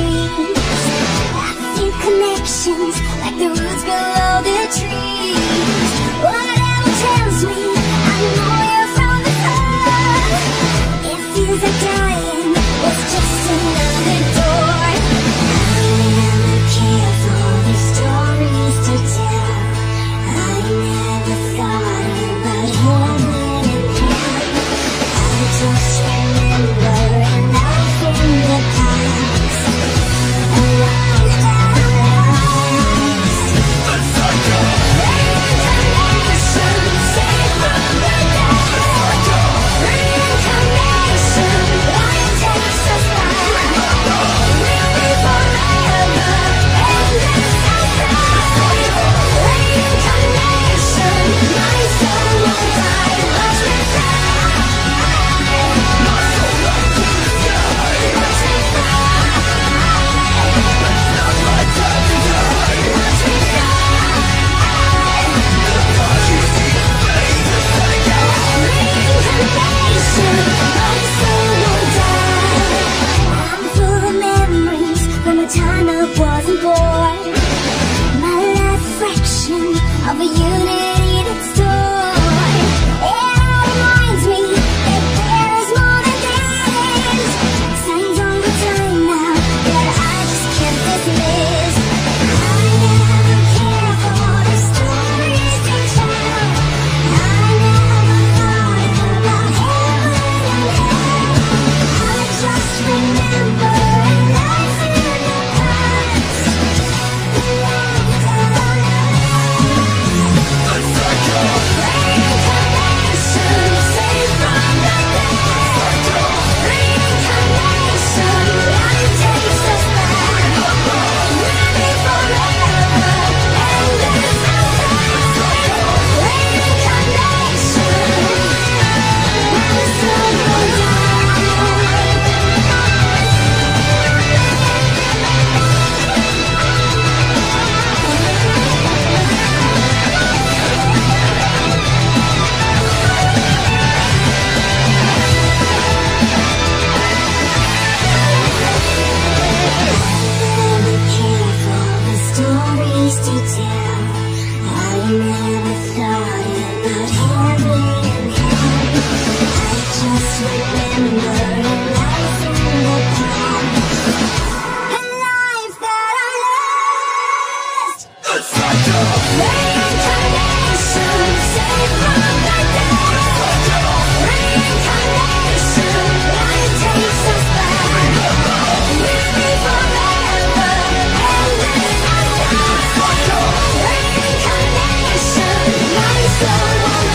I feel connections Like the roots below the trees. Whatever tells me I know you're from the dying It's just another door. I for stories to tell. I never thought about heaven and hell I just wasn't born. My life fraction of a unity to tell. I never thought about heaven and hell. I just remember a life a that I lost. Reincarnation, saved someone